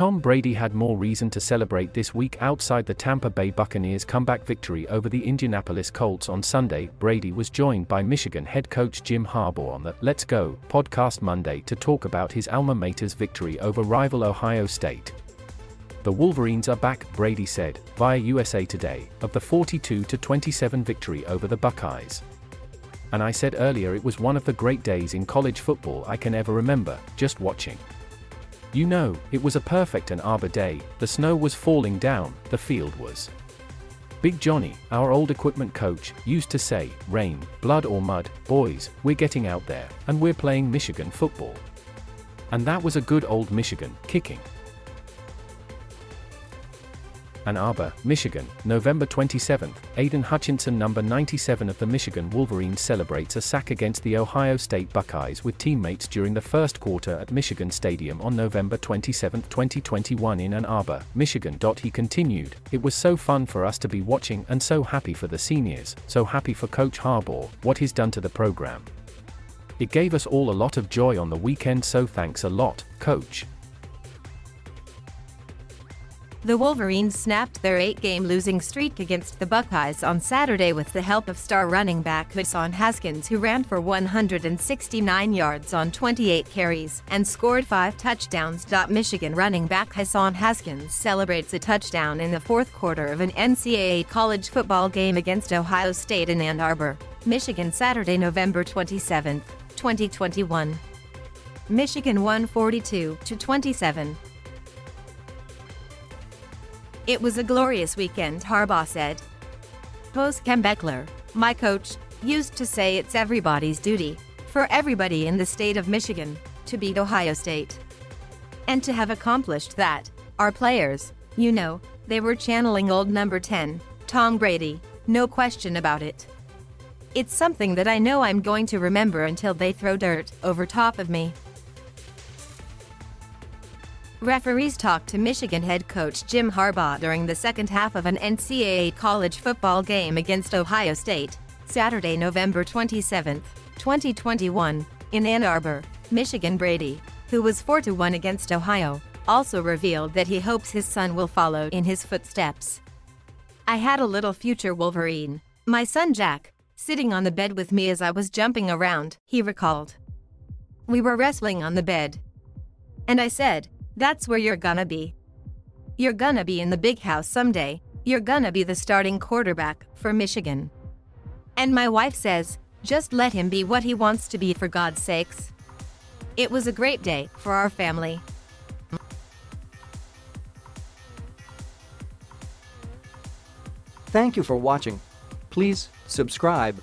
Tom Brady had more reason to celebrate this week outside the Tampa Bay Buccaneers' comeback victory over the Indianapolis Colts on Sunday. Brady was joined by Michigan head coach Jim Harbaugh on the Let's Go podcast Monday to talk about his alma mater's victory over rival Ohio State. The Wolverines are back, Brady said, via USA Today, of the 42 27 victory over the Buckeyes. And I said earlier it was one of the great days in college football I can ever remember, just watching. You know, it was a perfect Ann Arbor day, the snow was falling down, the field was. Big Johnny, our old equipment coach, used to say, rain, blood or mud, boys, we're getting out there, and we're playing Michigan football. And that was a good old Michigan, kicking. Ann Arbor, Michigan, November 27, Aidan Hutchinson number 97 of the Michigan Wolverines celebrates a sack against the Ohio State Buckeyes with teammates during the first quarter at Michigan Stadium on November 27, 2021 in Ann Arbor, Michigan. He continued, It was so fun for us to be watching and so happy for the seniors, so happy for Coach Harbaugh, what he's done to the program. It gave us all a lot of joy on the weekend so thanks a lot, Coach. The Wolverines snapped their eight-game losing streak against the Buckeyes on Saturday with the help of star running back Hassan Haskins who ran for 169 yards on 28 carries and scored five touchdowns. Michigan running back Hassan Haskins celebrates a touchdown in the fourth quarter of an NCAA college football game against Ohio State in Ann Arbor, Michigan Saturday, November 27, 2021. Michigan won 42 to 27. It was a glorious weekend, Harbaugh said. Bo Schembechler, my coach, used to say it's everybody's duty, for everybody in the state of Michigan, to beat Ohio State. And to have accomplished that, our players, you know, they were channeling old number 10, Tom Brady, no question about it. It's something that I know I'm going to remember until they throw dirt over top of me. Referees talked to Michigan head coach Jim Harbaugh during the second half of an NCAA college football game against Ohio State, Saturday, November 27, 2021, in Ann Arbor, Michigan. Brady, who was 4 1 against Ohio, also revealed that he hopes his son will follow in his footsteps. I had a little future Wolverine, my son Jack, sitting on the bed with me as I was jumping around, he recalled. We were wrestling on the bed. And I said, that's where you're gonna be. You're gonna be in the big house someday. You're gonna be the starting quarterback for Michigan. And my wife says, just let him be what he wants to be for God's sakes. It was a great day for our family. Thank you for watching. Please subscribe